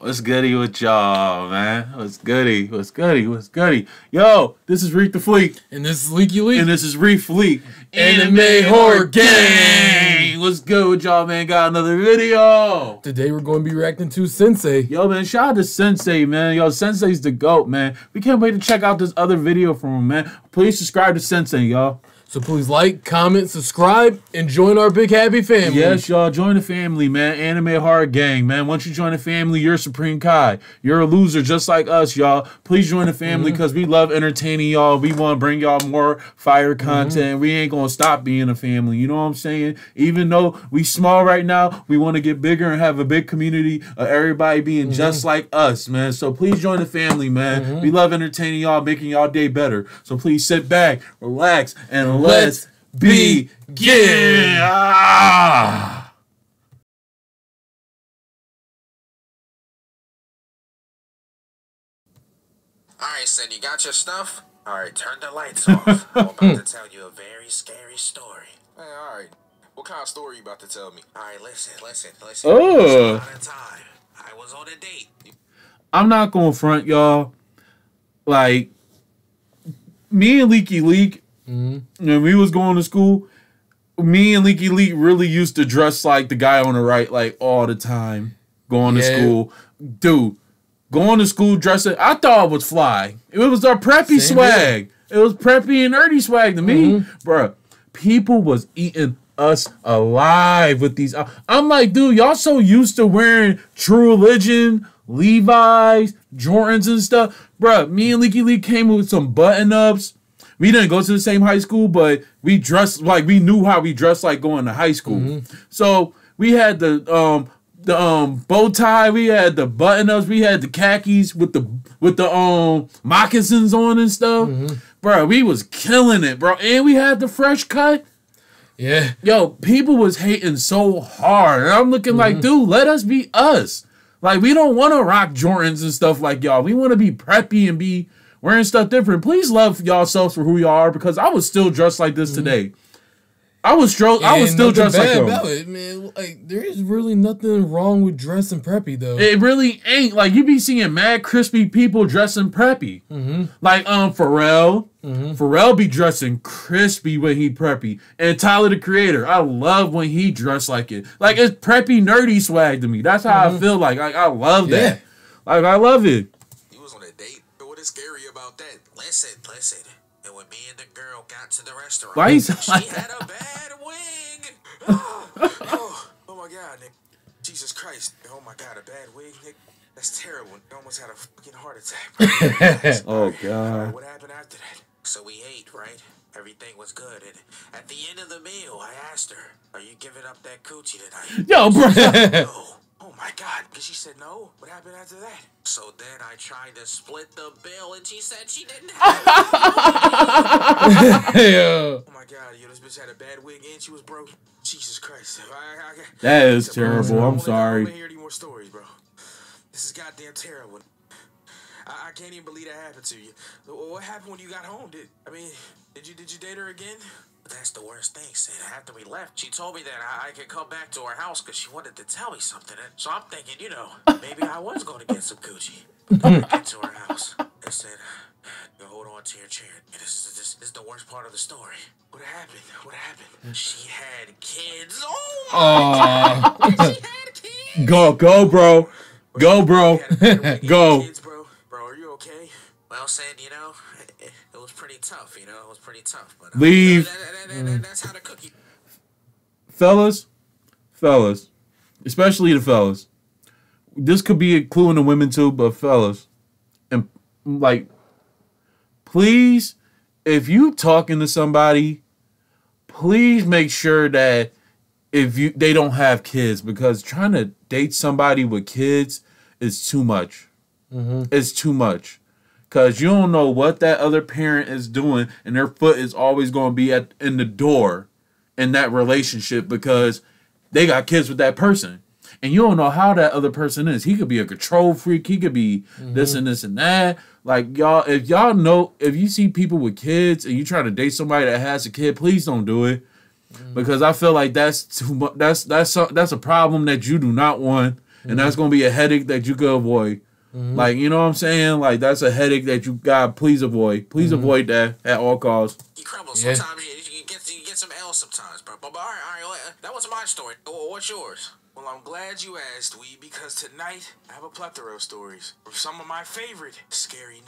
What's goody with y'all, man? What's goody? What's goody? What's goody? Yo, this is Reek the Fleek. And this is Leaky Leak. And this is Reek Fleek. Anime Horror Gang. What's good with y'all, man? Got another video. Today we're going to be reacting to Synsei. Yo, man, shout out to Synsei, man. Yo, Synsei's the GOAT, man. We can't wait to check out this other video from him, man. Please subscribe to Synsei, y'all. So please like, comment, subscribe, and join our big happy family. Yes, y'all. Join the family, man. Anime hard Gang, man. Once you join the family, you're Supreme Kai. You're a loser just like us, y'all. Please join the family mhm. because we love entertaining y'all. We want to bring y'all more fire mhm. content. We ain't going to stop being a family. You know what I'm saying? Even though we small right now, we want to get bigger and have a big community of everybody being mhm. just like us, man. So please join the family, man. We love entertaining y'all, making y'all day better. So please sit back, relax, and let's begin. Ah. Alright, son, you got your stuff? Alright, turn the lights off. I'm about to tell you a very scary story. Hey, alright. What kind of story you about to tell me? Alright, listen, listen, listen. Oh. Once upon a time, I was on a date. I'm not going to front y'all. Like, me and Leaky Leak, Mm-hmm. when we was going to school, me and Leaky Leak really used to dress like the guy on the right, like all the time, going to school. Dude, going to school dressing, I thought it was fly. It was our preppy Same swag. It was preppy and nerdy swag to me, mm-hmm. bruh. People was eating us alive with these. Uh, I'm like, dude, y'all so used to wearing True Religion, Levi's, Jordans and stuff, bruh. Me and Leaky Leak came with some button ups. We didn't go to the same high school, but we dressed like we knew how we dressed like going to high school. So we had the um the um bow tie, we had the button ups, we had the khakis with the with the um moccasins on and stuff. Bro, we was killing it, bro. And we had the fresh cut. Yeah. Yo, people was hating so hard. And I'm looking like, dude, let us be us. Like, we don't want to rock Jordans and stuff like y'all. We want to be preppy and be wearing stuff different. Please love y'all selves for who you are because I was still dressed like this mm-hmm. today. I was stro- I was still dressed like them. about it, man. Like there is really nothing wrong with dressing preppy though. It really ain't like you be seeing mad crispy people dressing preppy. Mm-hmm. Like um Pharrell, mm-hmm. Pharrell be dressing crispy when he preppy, and Tyler the Creator, I love when he dressed like it. Like it's preppy nerdy swag to me. That's how I feel like. Like I love that. Yeah. Like I love it. Listen, listen. And when me and the girl got to the restaurant, Why sound she like had a bad wing. Oh, oh, oh my god, Nick. Jesus Christ. Oh my god, a bad wig, Nick. That's terrible. I almost had a fucking heart attack. Oh god. what happened after that? So we ate, right? Everything was good. And at the end of the meal, I asked her, Are you giving up that coochie tonight? Yo, bro. no. Oh my god. Because she said no? What happened after that? So then I tried to split the bill, and she said she didn't have it. yeah. Oh my god, yo, this bitch had a bad wig and she was broke. Jesus Christ. I, I, I, that is I terrible. I'm wanna- I sorry. hear any more stories, bro. This is goddamn terrible. I, I can't even believe that happened to you. What happened when you got home? Did I mean, did you did you date her again? That's the worst thing, Sid. After we left, she told me that I, I could come back to her house because she wanted to tell me something. And so I'm thinking, you know, maybe I was going to get some coochie. But then I get to her house and said, you hold on to your chair. This is, this, this is the worst part of the story. What happened? What happened? She had kids. Oh my Aw. God, she had kids. Go, go, bro. Go, bro. You had a bad wig and Go. Kids, bro. Bro, are you okay? Well, Sid, you know, it, it was pretty tough, you know, it was pretty tough. But uh, Leave. that- that- that- that- that's how the cookie. fellas, fellas, especially the fellas. This could be a clue in the women too, but fellas, and like, please, if you talking to somebody, please make sure that if you they don't have kids because trying to date somebody with kids is too much. It's too much. Cause you don't know what that other parent is doing, and their foot is always going to be at in the door in that relationship because they got kids with that person. And you don't know how that other person is. He could be a control freak. He could be this mm-hmm. and this and that. Like y'all, if y'all know, if you see people with kids and you try to date somebody that has a kid, please don't do it mm-hmm. because I feel like that's too much. That's that's a, that's a problem that you do not want. and mm-hmm. that's gonna be a headache that you could avoid. Mm-hmm. Like you know what I'm saying? Like that's a headache that you got. Please avoid. Please mm-hmm. avoid that at all costs. He crumbles Yeah. sometimes. You, you get you get some L sometimes, bro. But, but all right, all right. uh, That was my story. What's yours? Well, I'm glad you asked, Wee, because tonight I have a plethora of stories from some of my favorite scary,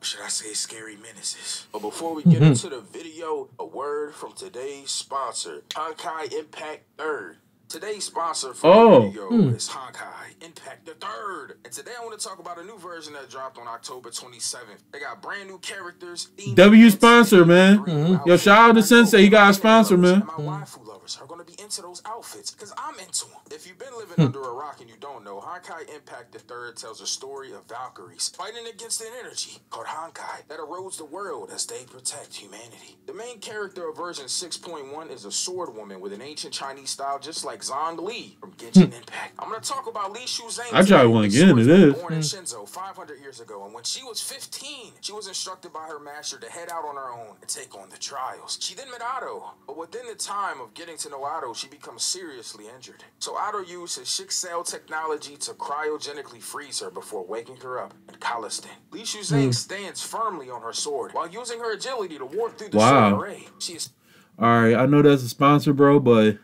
should I say, scary menaces. But before we get mm-hmm. into the video, a word from today's sponsor, Honkai Impact Third. Today's sponsor for Oh. the video hmm. is Honkai Impact the Third. And today I want to talk about a new version that dropped on October 27th. They got brand new characters. W sponsor, and man. three mm-hmm. Yo, shout out to Synsei, he got a sponsor, man. and My mm-hmm. waifu lovers are going to be into those outfits because I'm into them. If you've been living hmm. under a rock and you don't know, Honkai Impact the Third tells a story of Valkyries fighting against an energy called Honkai that erodes the world as they protect humanity. The main character of version 6.1 is a sword woman with an ancient Chinese style just like Zhongli from Genshin hmm. Impact. I'm to talk about Li Sushang. I try to wanna get into this. Born in Shenzhou 500 years ago, and when she was 15, she was instructed by her master to head out on her own and take on the trials. She then met Otto, but within the time of getting to know Otto, she becomes seriously injured. So Otto used his cell technology to cryogenically freeze her before waking her up in Kalistan. Li Sushang hmm. stands firmly on her sword while using her agility to warp through the Wow. array. She is All right, I know that's a sponsor, bro, but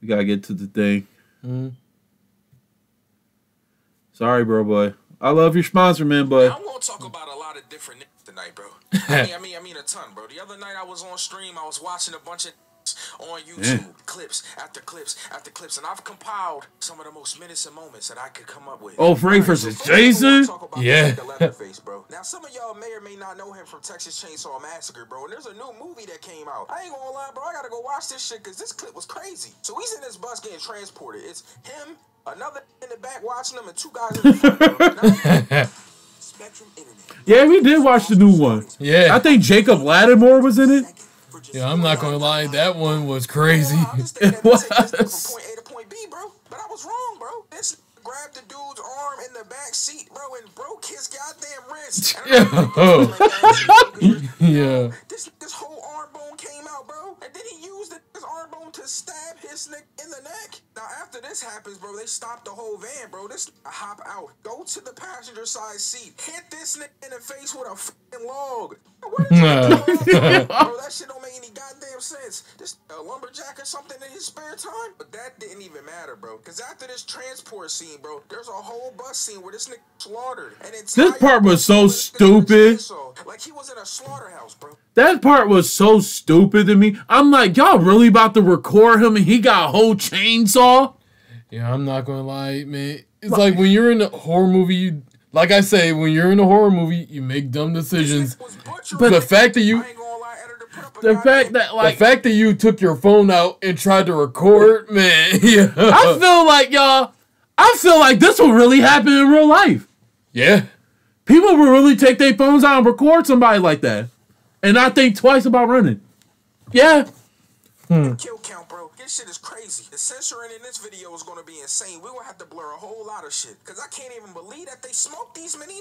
we gotta get to the thing. Mm-hmm. Sorry, bro, boy. I love your sponsor, man, but I'm gonna talk about a lot of different tonight, bro. I mean, I mean, I mean a ton, bro. The other night I was on stream, I was watching a bunch of on YouTube, Yeah. clips after clips after clips, and I've compiled some of the most menacing moments that I could come up with. Oh, Frank versus Jason? Yeah. the Leatherface, bro. Now, some of y'all may or may not know him from Texas Chainsaw Massacre, bro. And there's a new movie that came out. I ain't gonna lie, bro. I gotta go watch this shit because this clip was crazy. So he's in this bus getting transported. It's him, another in the back watching him, and two guys in the front. Spectrum Internet. yeah, we did watch the new one. Yeah. I think Jacob Latimore was in it. Yeah, I'm not gonna lie, that one was crazy. I just think that was. this point A to point B, bro. But I was wrong, bro. This grabbed the dude's arm in the back seat, bro, and broke his goddamn wrist. Like, oh, Yo. yeah. This nigga's whole arm bone came out, bro. And then he used his arm bone to stab his nigga in the neck. Now, after this happens, bro, they stop the whole van, bro. This hop out, go to the passenger side seat, hit this nigga in the face with a fucking log. What is that? bro, that shit don't make any goddamn sense. This a lumberjack or something in his spare time? But that didn't even matter, bro. Because after this transport scene, bro, there's a whole bus scene where this nigga slaughtered. And it's This part was so stupid. Like he was in a slaughterhouse, bro. That part was so stupid to me. I'm like, y'all really about to record him and he got a whole chainsaw? Yeah, I'm not gonna lie, man. It's like when you're in a horror movie, you, like I say, when you're in a horror movie, you make dumb decisions. But the fact that you, The fact that like the fact that you took your phone out and tried to record, man. Yeah. I feel like y'all I feel like this will really happen in real life. yeah. People will really take their phones out and record somebody like that. And not think twice about running. Yeah. Hmm. kill count, bro. This shit is crazy. The censoring in this video is gonna be insane. We're gonna have to blur a whole lot of shit. Cause I can't even believe that they smoked these many.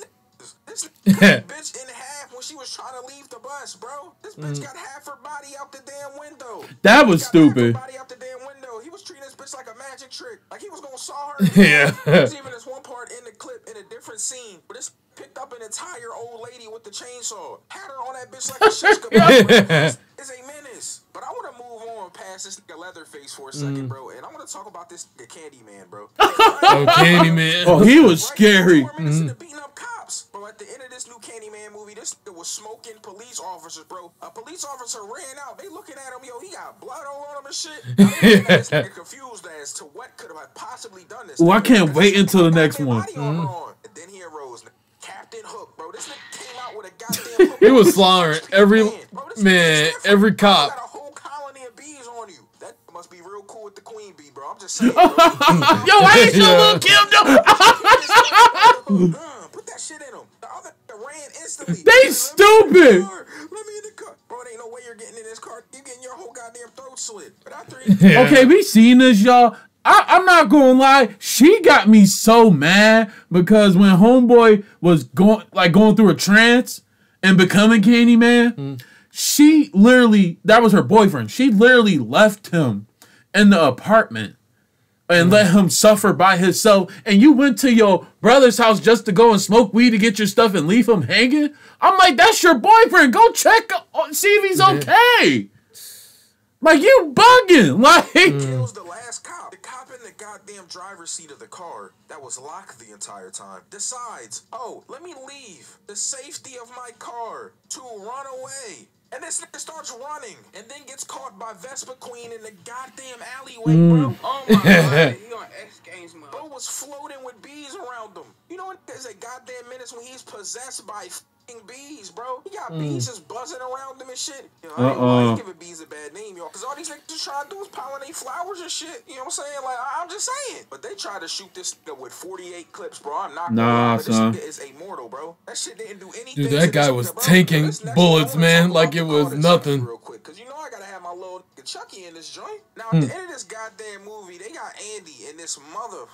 This bitch in half when she was trying to leave the bus, bro. This bitch mm. got half her body out the damn window. That was Got half her stupid. Body out the damn window. He was treating this bitch like a magic trick. Like he was gonna saw her. Yeah. There's even this one part in the clip in a different scene where this picked up an entire old lady with the chainsaw, had her on that bitch like a shit kebab. It's menace. But I want to move on past this nigga Leatherface for a second, mm. bro. And I want to talk about this nigga Candyman, bro. Oh, Candyman. Oh, he was scary. Four minutes mm. beating up cops. Bro, at the end of this new Candyman movie, this nigga was smoking police officers, bro. A police officer ran out. They looking at him, yo, he got blood all on him and shit. Now, they this nigga confused as to what could have possibly done this. Well, I can't wait until the next one. body armor on. Mm. And then he arose. Captain Hook, bro. This nigga came out with a goddamn. He was slaughtering every- man, nigga's different, every bro. Cop. Must be real cool with the queen bee, bro. I'm just saying. bro. Yo, I ain't sure Yeah. Lil Kim though. Uh, Put that shit in them. The other nigga ran instantly. They Let me the stupid. Let me in the car. Bro, there ain't no way you're getting in this car. You getting your whole goddamn throat slit. But after Yeah. Okay, we seen this, y'all. I, I'm not gonna lie, she got me so mad because when Homeboy was going like going through a trance and becoming Candyman, she literally that was her boyfriend. She literally left him in the apartment and let him suffer by himself, and you went to your brother's house just to go and smoke weed to get your stuff and leave him hanging. I'm like, that's your boyfriend. Go check, uh, see if he's okay. Like you bugging. Like kills the last cop. The cop in the goddamn driver's seat of the car that was locked the entire time decides, oh, let me leave the safety of my car to run away. And this nigga starts running and then gets caught by Vespiquen in the goddamn alleyway, mm. bro. Oh my god, he on X Games mode. Bro was floating with bees around him. You know what? There's a goddamn minutes when he's possessed by fing bees, bro. He got bees just buzzing around him and shit. You know, I ain't Uh-uh. uh giving bees a bad name, y'all. Cause all these niggas trying to do is pollinate flowers and shit. You know what I'm saying? Like, I- I'm just saying. But they tried to shoot this nigga with 48 clips, bro. I'm not gonna Nah, son. This nigga is immortal, bro. That shit didn't do anything. Dude, that guy was nigga, bro. tanking This next bullets, one, I wanna man, like it was nothing. Real quick, cause you know I gotta have my little Chucky in this joint. Now Hmm. at the end of this goddamn movie, they got Andy in this mother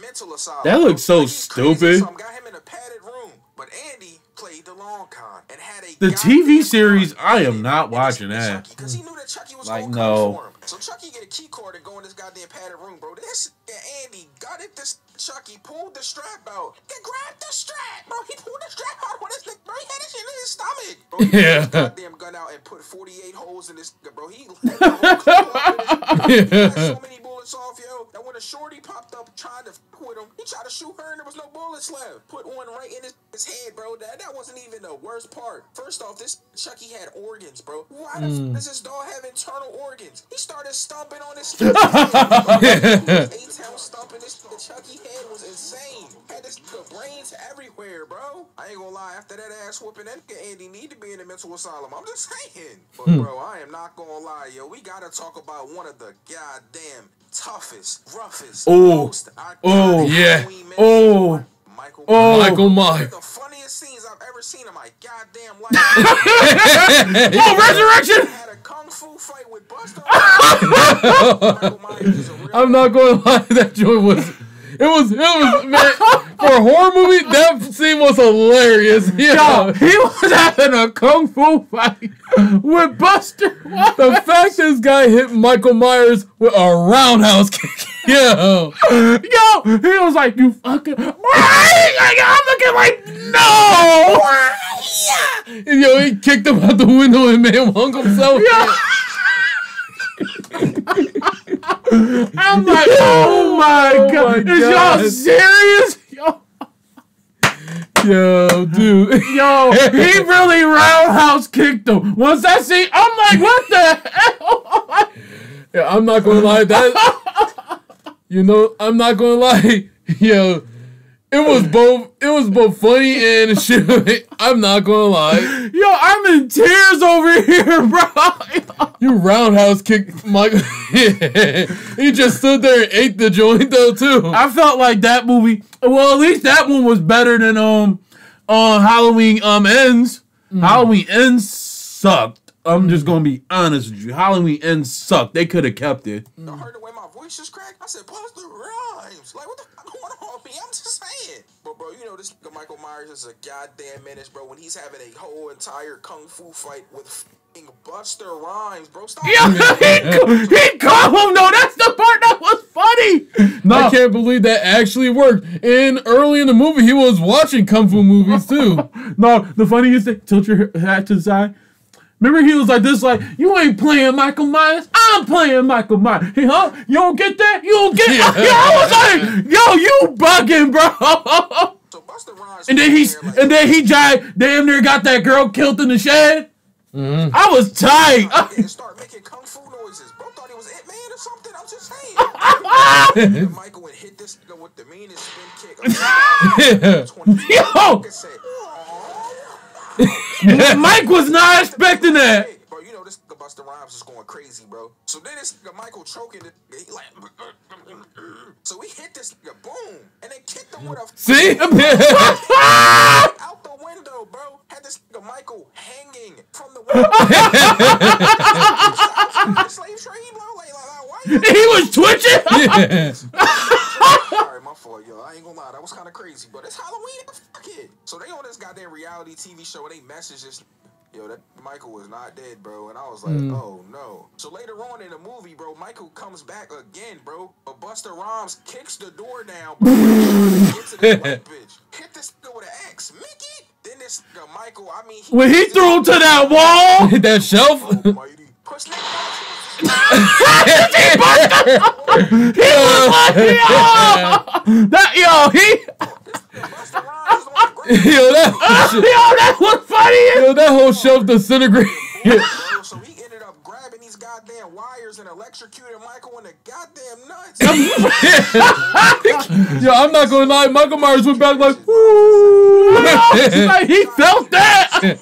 mental asylum. That looks so Like, crazy stupid. Got him in a padded room, but Andy played the long con and had a The TV series, I am not watching that. Chucky, Cause he knew that Chucky was Like, no. So Chucky get a key card and go in this goddamn padded room, bro. This Andy gutted this Chucky, pulled the strap out. He grabbed the strap, bro. He pulled the strap out on this nigga, bro. He had this shit in his stomach. Bro, he Yeah. his goddamn gun out and put 48 holes in this bro. He let the whole clip off he had so many bullets off, yo. That when a shorty popped up trying to f with him, he tried to shoot her and there was no bullets left. Put one right in his, his head, bro. That that wasn't even the worst part. First off, this Chucky had organs, bro. Why the hmm. f does this dog have internal organs? He started stomping on his A-town stomping this Chucky head was insane. Had this nigga brains everywhere, bro. I ain't gonna lie, after that ass whooping, that nigga Andy need to be in the mental asylum. I'm just saying. But hmm. bro, I am not gonna lie, yo. We gotta talk about one of the goddamn toughest, roughest, Oh. Oh. Yeah. Oh. Michael. Oh. Michael Myers. the funniest scenes I've ever seen in my goddamn life. Oh, resurrection! had a kung fu fight with Busta. Michael Myers is a real I'm not going to lie, that joint was. It was, it was, man, for a horror movie, that scene was hilarious. Yo, he was having a kung fu fight with Busta. What? The fact this guy hit Michael Myers with a roundhouse kick. Yo. Yo, he was like, you fucking. I'm looking like, no! And Yo, he kicked him out the window and made him hung himself. Oh I'm like, oh my Oh god. my Is y'all serious? Yo, Yo, dude. yo, he really roundhouse kicked him. Once I see, I'm like, what the hell? Yeah, I'm not gonna lie. That you know, I'm not gonna lie. Yo, it was both. It was both funny and shit. I'm not gonna lie. Yo, I'm in tears over here, bro. You roundhouse kicked Michael. he just stood there and ate the joint though too. I felt like that movie. Well, at least that one was better than um, uh, Halloween um ends. Halloween ends sucked. I'm just gonna be honest with you. Halloween ends sucked. They could have kept it. I heard the way my voice just cracked. I said, Busta Rhymes. Like, what the fuck going on with me? I'm just saying. But, bro, you know, this nigga Michael Myers is a goddamn menace, bro. When he's having a whole entire kung fu fight with fing Busta Rhymes, bro. Stop. Yeah, he, he caught him. No, that's the part that was funny. No, I can't believe that actually worked. And early in the movie, he was watching kung fu movies too. no. The funniest thing, tilt your hat to the side. Remember, he was like this, like you ain't playing Michael Myers. I'm playing Michael Myers. Hey, huh? You don't get that? You don't get? Yeah. Yo, I was like, yo, you bugging, bro. So And then was he's like, and then he died. damn near got that girl killed in the shed. Mm-hmm. I was tight. and start making kung fu noises. Bro thought he was Ip Man or something. I'm just saying. Michael would hit this nigga with the meanest spin kick. Yo! Mike was not expecting that. Hey, bro, you know this nigga Busta Rhymes is going crazy, bro. So then this nigga Michael choking it, he like, so we hit this nigga, boom, and they kicked him with a See? out the window, bro. Had this nigga Michael hanging from the window. slave trade, bro. Like, like, like, why you? He was twitching. Sorry, my fault, yo. I ain't gonna lie, that was kind of crazy, but it's Halloween. Fuck it. So they on this goddamn reality TV show and they message this. yo, that Michael was not dead, bro. And I was like, Mm. oh no. So later on in the movie, bro, Michael comes back again, bro. But Busta Rhymes kicks the door down, bro. Get to this white bitch. Hit this nigga with an axe. Mickey! Then this nigga Michael, I mean, When he threw him to that wall, Hit that shelf. Almighty. Push nigga that yo, he Busta Rhymes is on yo, that, yo, that was funny. yo, that whole shelf disintegrated. bro. So he ended up grabbing these goddamn wires and electrocuting Michael in the goddamn nuts. yo, I'm not gonna lie. Michael Myers went back like, like he felt that.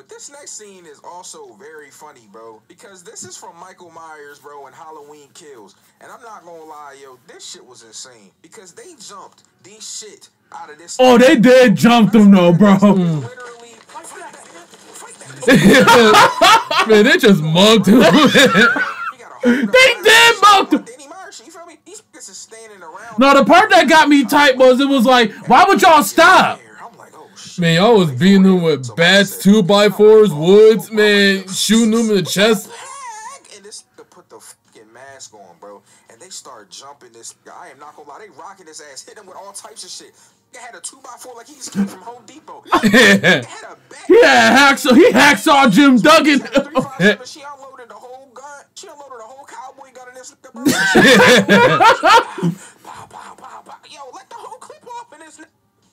Yeah, bro. Yo, but this next scene is also very funny, bro. Because this is from Michael Myers, bro, in Halloween Kills. And I'm not gonna lie, yo, this shit was insane. Because they jumped these shit out of this. Oh, they did jump him though, bro. Mm. Literally, man. Fight they just mugged him. He got a hold of They did mug him. Danny Myers, you feel me? These niggas is standing around. No, the part that got me tight was it was like, why would y'all stop? I'm like, oh shit. Man, y'all was beating him with bats, two by fours, woods, man, shooting him in the chest. And this put the fucking mask on, bro. And they start jumping this. I am not gonna lie, they rocking his ass, hitting him with all types of shit. They had a two by four like he just came from Home Depot. They had a. He hacksaw. He hacksaw Jim Duggan. she unloaded the whole gun. She unloaded the whole cowboy gun in this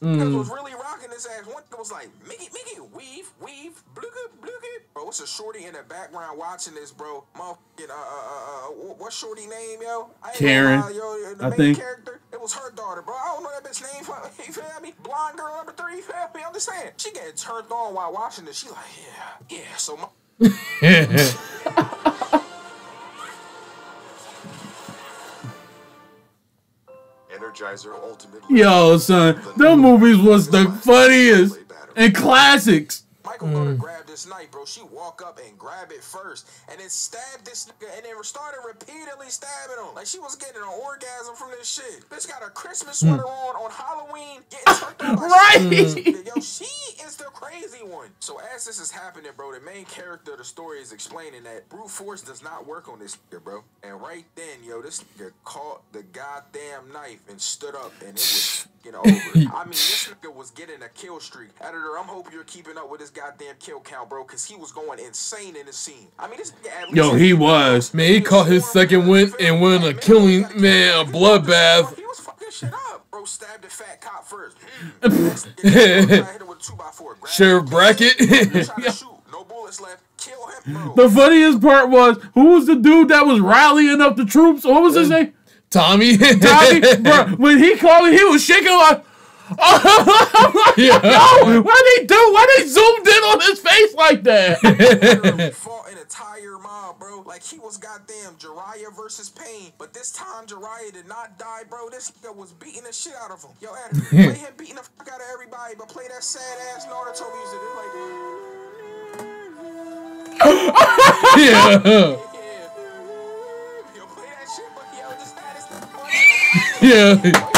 Niggas was really rocking this ass. One was like, Mickey, Mickey, weave, weave, bloogie, bloogie. Bro, what's a shorty in the background watching this, bro? Motherfucking, uh, uh, uh, uh, what's shorty name, yo? I Karen, yo, the I main think. character, it was her daughter, bro. I don't know that bitch name. You feel me? Blonde girl number three. You feel me? Saying. She getting turned on while watching this. She like, yeah, yeah. So my Yo, son, them movies was the funniest and classics. Michael hmm. go to grab this knife, bro. She walk up and grab it first, and then stab this nigga, and then started repeatedly stabbing him. Like she was getting an orgasm from this shit. Bitch got a Christmas hmm. sweater on on Halloween, getting turned Right. Hmm. Yo, she is the crazy one. So as this is happening, bro, the main character of the story is explaining that brute force does not work on this nigga, bro. And right then, yo, this nigga caught the goddamn knife and stood up, and it was fucking over. I mean, this nigga was getting a kill streak. Editor, I'm hoping you're keeping up with this goddamn kill count, bro, because he was going insane in the scene. I mean, this nigga at least Yo, he was. Man, he caught his second win and won a killing, man, a bloodbath. He was fucking shit up. Bro stabbed the fat cop first. Hmm. Next, nigga hit him with a two by four. Grabbed Sheriff Brackett. No bullets left. Kill him, bro. The funniest part was who was the dude that was rallying up the troops? What was his name? Tommy. Tommy, bro. When he called me, he was shaking like. I'm like, Yeah. yo, what they do? Why they zoomed in on his face like that? literally fought an entire mob, bro. Like he was goddamn Jiraiya versus Pain. But this time Jiraiya did not die, bro. This nigga was beating the shit out of him. Yo, Adam, play him beating the fuck out of everybody, but play that sad ass Naruto music. It's like, yeah. Yeah.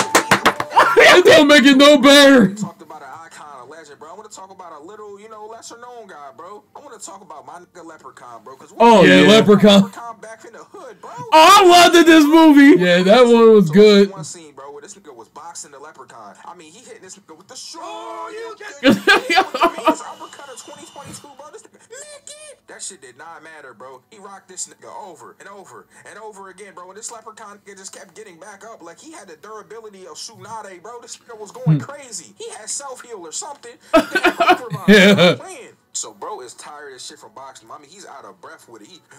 It don't make it no better. talked about an icon, a legend, bro. I want to talk about a little, you know, lesser known guy, bro. I want to talk about my nigga Leprechaun, bro. Cause Oh, Yeah, yeah. Leprechaun. Leprechaun back in the hood, bro. Oh, I loved this movie. Yeah, that one was So good. One scene, bro, where this nigga was boxing the leprechaun. I mean, he hitting this nigga with the show. Oh, you get the uppercut of 2022, bro. This nigga, Mickey. That shit did not matter, bro. He rocked this nigga over and over and over again, bro. And this leprechaun nigga just kept getting back up. Like he had the durability of Tsunade, bro. This nigga was going hmm. crazy. He had self heal or something. Yeah. yeah. So, bro is tired as shit from boxing. I mean, he's out of breath with it. He.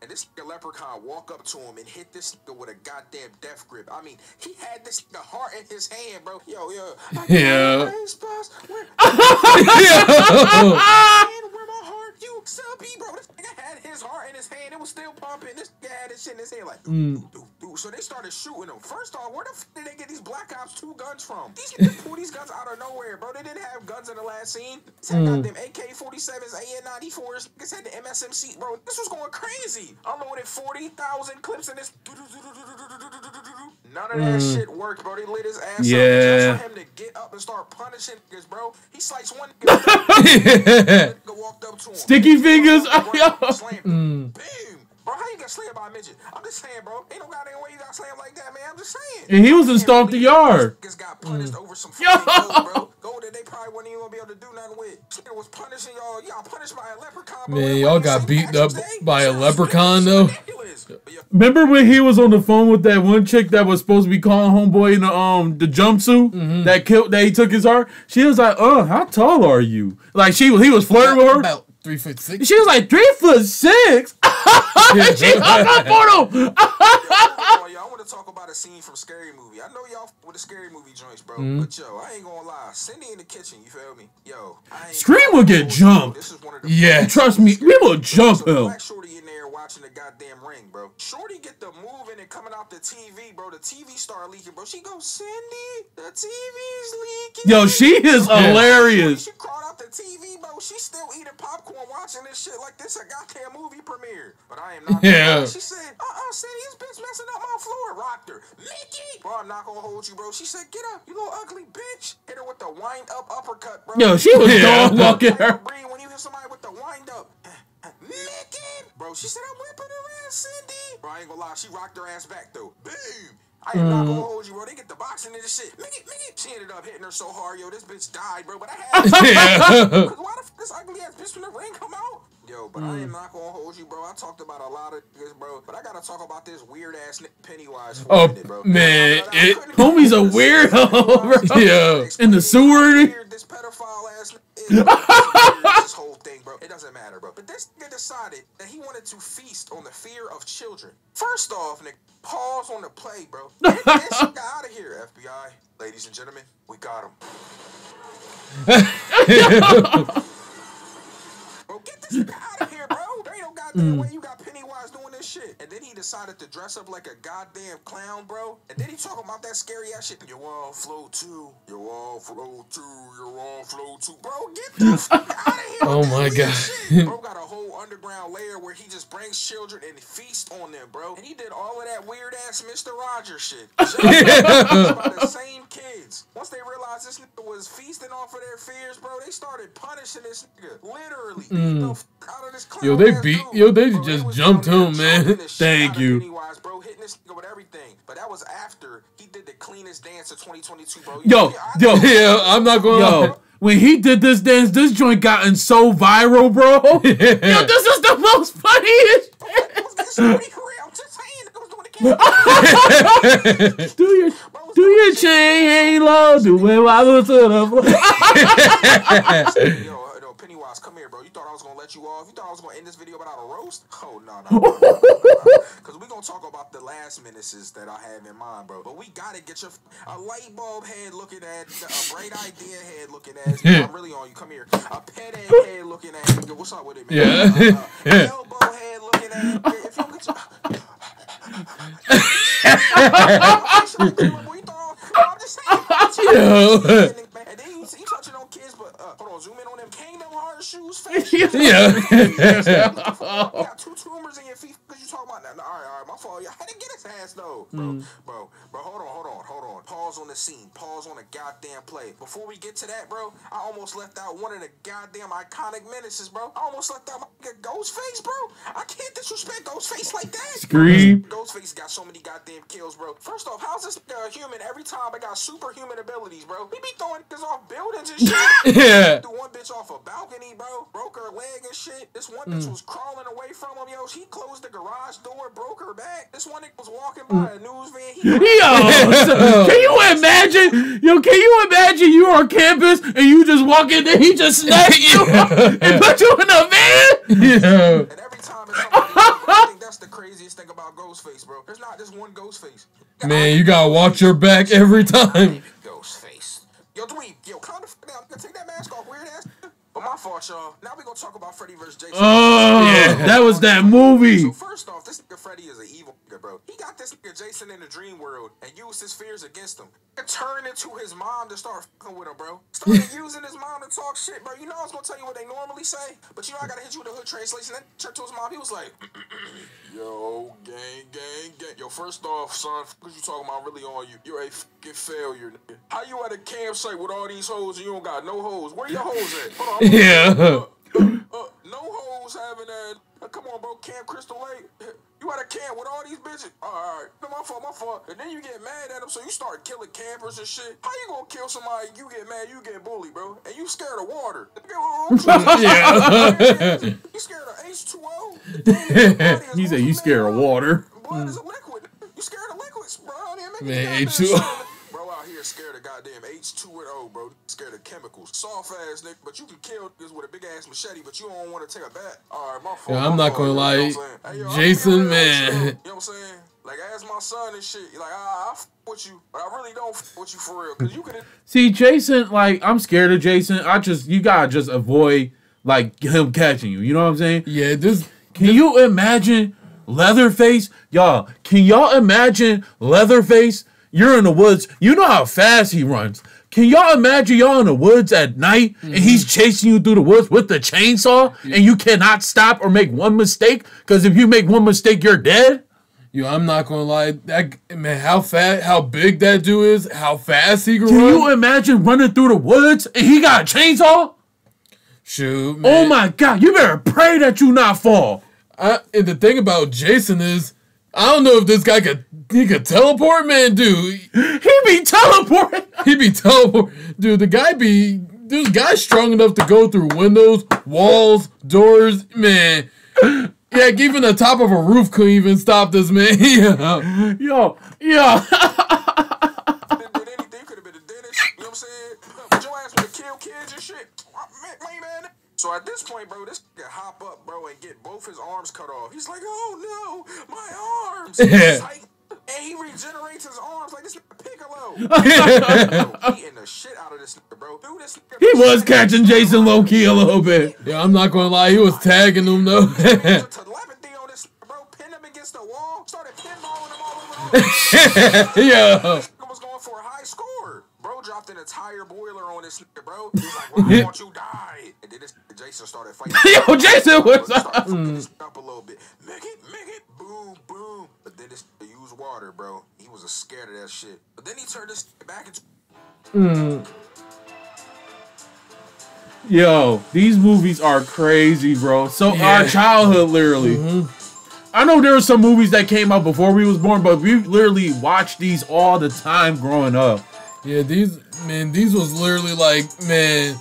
And this leprechaun walk up to him and hit this nigga with a goddamn death grip. I mean, he had this nigga heart in his hand, bro. Yo, yo. I Yeah. my face. Where, Yeah. where my heart? You subby, bro. This nigga had his heart in his hand. It was still pumping. This guy had his shit in his hand like, doo, doo, doo. So they started shooting him. First off, where the f did they get these black ops two guns from? These niggas pull these guns out of nowhere, bro. They didn't have guns in the last scene. Mm. They got them AK-47s, AN-94s. They had the MSMC, bro. This was going crazy. Unloaded 40,000 clips in this. none of that mm. shit worked, bro. They lit his ass Yeah. up just for him to get up and start punishing niggas, bro. He sliced one Sticky fingers. Slammed Mm. Bro, how you get slammed by a midget? I'm just saying, bro. Ain't no goddamn way you got slammed like that, man. I'm just saying. And he was in Stomp the Yard. Niggas got punished over some Yo. fucking gold, bro. Gold that they probably wasn't even gonna be able to do nothing with. Nigga was punishing y'all. Y'all punished by a leprechaun. bro. Man, y'all got same beat up Day. by a leprechaun, though. ridiculous. But yeah, Remember when he was on the phone with that one chick that was supposed to be calling homeboy in the um the jumpsuit Mm-hmm. that killed that he took his heart? She was like, "Oh, how tall are you?" Like she was, he was flirting with her. About three foot six. She was like three foot six. she hung up on him. Yo, I want to talk about a scene from Scary Movie. I know y'all f- with the Scary Movie joints, bro. Mm-hmm. But yo, I ain't gonna lie. Cindy in the kitchen, you feel me? Yo, I ain't Scream will get jumped. This is one of the Yeah. Trust me, we will jump So him. Black Shorty in there watching the goddamn ring, bro. Shorty get the moving and coming out the TV, bro. The TV start leaking, bro. She goes, Cindy, the TV's leaking. Yo, she is hilarious. She crawled out the TV, bro. She's still eating popcorn, watching this shit like this a goddamn movie premiere. But I am not. Yeah. Yeah. She said, uh-uh, Cindy, this bitch messing up my floor. Rocked her. Mickey! Bro, I'm not gonna hold you, bro. She said, get up, you little ugly bitch. Hit her with the wind up uppercut, bro. Yo, she was Yeah. dog walking her. Breathe when you hit somebody with the wind up. Uh, uh, Mickey! Bro, she said I'm whipping her ass, Cindy. Bro, I ain't gonna lie, she rocked her ass back though. Boom! I am not gonna mm. hold you, bro. They get the boxing and this shit. Mickey, Mickey. She ended up hitting her so hard, yo. This bitch died, bro. But I had to. Yeah. Why the f- this ugly ass bitch from the ring come out? Yo, but I mm. am not gonna hold you, bro. I talked about a lot of this, bro. But I gotta talk about this weird ass Pennywise Oh, minute, bro. man, I- I it- Homie's a weirdo, bro. Yeah. In the sewer. This pedophile ass this whole thing, bro. It doesn't matter, bro. But this nigga decided that he wanted to feast on the fear of children. First off, nigga, pause on the play, bro. Get this out of here, FBI. Ladies and gentlemen, we got him. Bro, get this nigga out of here, bro. There shit. And then he decided to dress up like a goddamn clown, bro. And then he talking about that scary ass shit. You all flow too. You all flow too. You all flow too. Bro, get the fuck out of here. Oh my God. shit. Bro got a whole underground layer where he just brings children and feast on them, bro. And he did all of that weird ass Mr. Rogers shit. By the same kids. Once they realized this nigga was feasting off of their fears, bro, they started punishing this nigga. Literally. Beat the out of this Mm. Yo, they beat- dude. yo, they Bro, just jumped him, man. jumping Thank you. Pennywise, bro, hitting this nigga with everything. But that was after he did the cleanest dance of 2022, bro. Yo, I- yo, Yeah, I'm not gonna. Yo, when he did this dance, this joint gotten so viral, bro. Yo, this is the most funniest. It was getting so pretty career. I'm just saying, nigga was doing the camera. Do your do your chain hang low, do it while it's to the floor. Yo, uh, no, Pennywise, come here, bro. You thought I was gonna let you off? You thought I was gonna end this video without a roast? Oh no, no, no, no, Because we gonna talk about the last menaces that I have in mind, bro. But we gotta get your a light bulb head looking at, a bright idea head looking at. I'm really on you. Come here. A pet head looking at. Yo, what's up with it, man? Yeah. Uh, uh, elbow head looking at. If you get your. I'm just saying. Yo. Kids, but uh, hold on, zoom in on them Kingdom Hearts shoes. Face. Yeah. You got two tumors in your feet because you talking about that. All right, all right, my fault. I didn't get his ass though, bro, bro, bro. Hold on, hold on, hold on. Pause on the scene. Pause on the goddamn play. Before we get to that, bro, I almost left out one of the goddamn iconic menaces, bro. I almost left out my nigga Ghostface, bro. I can't disrespect Ghostface like that. Scream. Ghostface got so many goddamn kills, bro. First off, how's this nigga a human every time I got superhuman abilities, bro? He be throwing niggas off buildings and shit. Yeah. Threw one bitch off a balcony, bro. Broke her leg and shit. This one bitch mm. was crawling away from him, yo. She closed the garage door, broke her back. This one was walking by mm. a news van. He Yo, can you imagine? Yo, can you imagine you on campus and you just walk in there, he just snatched you and put you in a van? Yeah. And every time it's I think that's the craziest thing about Ghostface, bro. There's not just one Ghostface. Man, you gotta watch your back every time. Ghostface. Yo, Dweeb, yo, calm the f down. Take that mask off, weird ass. But my fault, y'all. Now we gonna talk about Freddy vs. Jason. Oh, Yeah. that was that movie. So first off, this nigga Freddy is an evil nigga, bro. He got this nigga Jason in the dream world and used his fears against him. Nigga turned into his mom to start fucking with him, bro. Started using his mom to talk shit, bro. You know I was gonna tell you what they normally say, but you know I gotta hit you with a hood translation. Then turned to his mom. He was like, "Yo, gang, gang." gang gang. Yo, first off, son, what you talking about really on you? You're a fucking failure, nigga. How you at a campsite with all these hoes and you don't got no hoes? Where your hoes at? Hold on. Yeah. Uh, uh, no hoes having that. Uh, come on, bro. Camp Crystal Lake. You at a camp with all these bitches. All right, no, my fault, my fault. And then you get mad at them, so you start killing campers and shit. How you gonna kill somebody? You get mad, you get bullied, bro, and you scared of water. Yeah. You scared of H2O? He said you scared of water. Blood is a liquid. You scared of liquids, bro. I didn't make Man, H2O. Goddamn shit. Bro out here scared of goddamn H2O, bro. Scared of chemicals. Soft ass nigga, but you can kill niggas with a big ass machete, but you don't want to take a bat. All right, my fault. Yeah, I'm my not gonna you know lie. what I'm saying? Hey, yo, I'm Jason, man. You know what I'm saying? Like, as my son and shit, like, I, I f with you, but I really don't f with you for real. Because you could See, Jason, like I'm scared of Jason. I just you gotta just avoid like him catching you. You know what I'm saying? Yeah, this Can you imagine Leatherface? Y'all, can y'all imagine Leatherface? You're in the woods. You know how fast he runs. Can y'all imagine y'all in the woods at night and mm-hmm. he's chasing you through the woods with the chainsaw and you cannot stop or make one mistake? Because if you make one mistake, you're dead. yo, I'm not gonna lie. That man, how fat, how big that dude is, how fast he can Can run. you imagine running through the woods and he got a chainsaw? Shoot, oh man. Oh my god, you better pray that you not fall. I, and the thing about Jason is, I don't know if this guy could he could teleport, man, dude. He be teleporting. He be teleport, dude. The guy be this guy strong enough to go through windows, walls, doors, man. Yeah, even the top of a roof couldn't even stop this man. yeah. Yo, yo. have did anything. You could have been a dentist. You know what I'm saying? But your ass would have killed kids and shit. Man, man, man. So at this point, bro, this nigga hop up, bro, and get both his arms cut off. He's like, oh no, my arms. Like- and he regenerates his arms like this nigga Piccolo. Bro, beating the shit out of this nigga, bro. Dude, this nigga He was catching Jason low key a little bit. Yeah, I'm not gonna lie, he was tagging him though. telepathy on this bro. Pinned him against the wall. Started pinballing him all over the yeah. was going for a high score. Bro dropped an entire boiler on this nigga, bro. He was like, well, I want you die. And then this Jason started fighting. Yo, Jason was- Started up a little bit. Make it, make it, boom, boom. But then this nigga used water, bro. He was scared of that shit. But then he turned this back into mm. Yo, these movies are crazy, bro. So Yeah. our childhood, literally. Mm-hmm. I know there were some movies that came out before we was born, but we literally watched these all the time growing up. Yeah, these man, these was literally like man,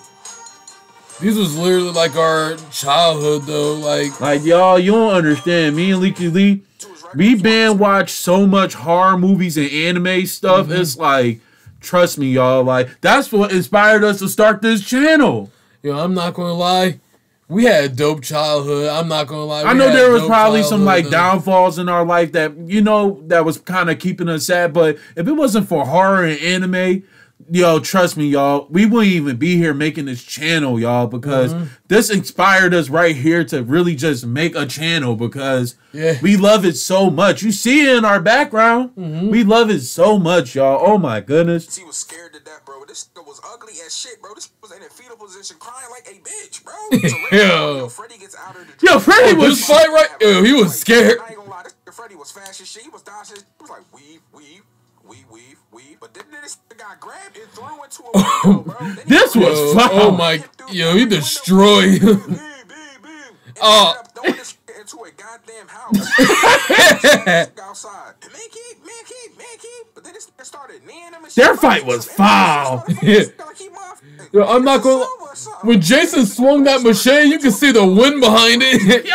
these was literally like our childhood though. Like Like y'all, you don't understand. Me and Leaky Lee, we been watch so much horror movies and anime stuff. Mm-hmm. It's like, trust me, y'all. Like that's what inspired us to start this channel. yo, I'm not gonna lie, we had a dope childhood. I'm not gonna lie. I know there was probably some like though. downfalls in our life that you know that was kind of keeping us sad. But if it wasn't for horror and anime, yo, trust me, y'all, we wouldn't even be here making this channel, y'all, because Mm-hmm. this inspired us right here to really just make a channel because Yeah. we love it so much. You see it in our background. Mm-hmm. We love it so much, y'all. Oh my goodness. He was scared to death, bro. This nigga was ugly as shit, bro. This was in a fetal position, crying like a bitch, bro. So Yeah. yo, Freddy gets out of the Yo, Freddy was this fight right, yo, he was scared. I ain't gonna lie, this Freddy was fast as shit. He was dodging. He was like weave, weave, weave, weave, weave. But then this got grabbed and threw into a window, bro. This was Yo, fun. oh my, yo, he destroyed. And Oh. he throwing this into a goddamn house. him. Their fight was foul. Started fighting this nigga like he motherfucking- Yo, I'm not gonna. Silver or something. When Jason swung that machete, you can see the wind behind it.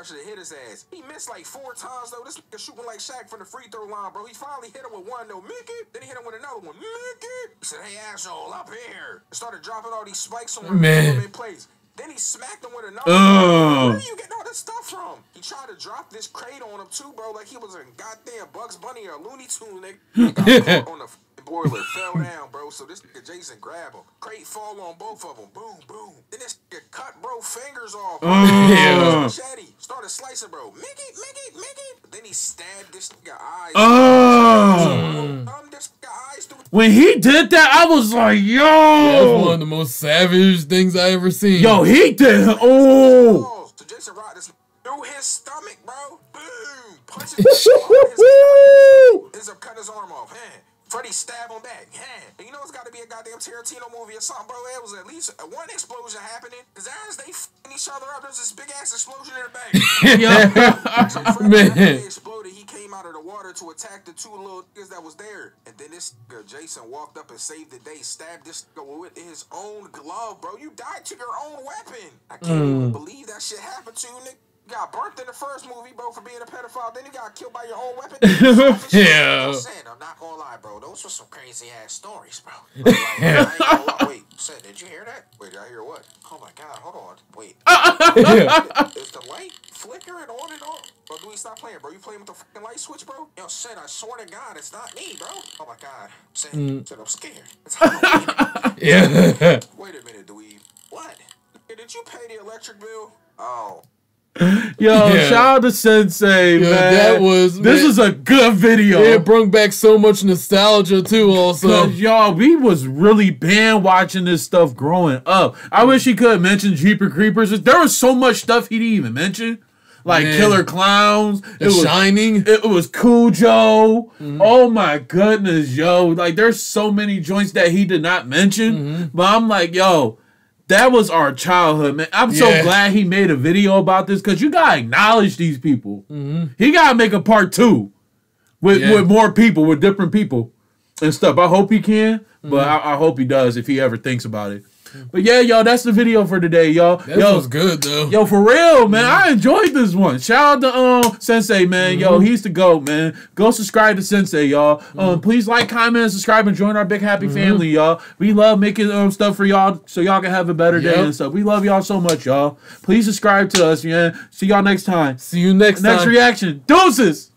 Air pressure to hit his ass. He missed like four times though. This nigga shooting like Shaq from the free throw line, bro. He finally hit him with one though, Mickey. Then he hit him with another one, Mickey. He said, "Hey asshole, up here." And started dropping all these spikes on him, Man. place. Then he smacked him with another. Ugh. Where are you getting all this stuff from? He tried to drop this crate on him too, bro, like he was a goddamn Bugs Bunny or Looney Tune, nigga. He got caught on the f***ing boiler, fell down, bro. So this nigga Jason grab him. Crate fall on both of them. Boom, boom. Then this nigga cut bro fingers off. Bro. Yeah. Machete started slicing, bro. Mickey, Mickey, Mickey. Then he stabbed this nigga eyes. Oh. Um, this nigga eyes. When he did that, I was like, That's one of the most savage things I ever seen. Yo, he did. Oh. So Jason rocked this through through his stomach, bro. Boom. Punch his, his, his, cut his arm off. Man. Freddy stab him back. Yeah. You know it's got to be a goddamn Tarantino movie or something, bro. There was at least one explosion happening. Cause as they f***ing each other up, there's this big ass explosion in the back. Yeah. so Freddy Man. he exploded. He came out of the water to attack the two little niggas that was there. And then this nigga Jason walked up and saved the day. Stabbed this nigga with his own glove, bro. You died to your own weapon. I can't even hmm. believe that shit happened to you, nigga. Got burnt in the first movie, bro, for being a pedophile. Then you got killed by your own weapon. Yeah. I'm saying, I'm not gonna lie, bro. Those were some crazy ass stories, bro. Like, I ain't gonna lie. Wait, said, did you hear that? Wait, did I hear what? Oh my god, hold on. Wait, Yeah. is the light flickering on and on? Bro, do we stop playing, bro? You playing with the fucking light switch, bro? Yo, said, I swear to God, it's not me, bro. Oh my god. Said, Mm. said I'm scared. It's Halloween. Yeah. Wait a minute, do we? what? Did you pay the electric bill? Oh, Yo, Yeah. shout out to Synsei, Yeah, man. that was- this man. is a good video. It brought back so much nostalgia too. Also, y'all, we was really band watching this stuff growing up. I wish he could mention Jeeper Creepers. There was so much stuff he didn't even mention, like Man. Killer Clowns. It The was Shining. It was Cujo. Mm-hmm. Oh my goodness, yo! Like there's so many joints that he did not mention, Mm-hmm. but I'm like, yo. That was our childhood, man. I'm so glad he made a video about this because you gotta acknowledge these people. Mm-hmm. He gotta make a part two with Yeah. with more people, with different people and stuff. I hope he can, but Mm-hmm. I, I hope he does if he ever thinks about it. But yeah, y'all, that's the video for today, y'all. That yo, was good though. Yo, for real, man, I enjoyed this one. Shout out to um Synsei, man. Yo, he's the goat, man. Go subscribe to Synsei, y'all. Um, please like, comment, and subscribe, and join our big happy family, y'all. We love making um stuff for y'all, so y'all can have a better day and stuff. We love y'all so much, y'all. Please subscribe to us, man. See y'all next time. See you next, Next time. reaction, deuces.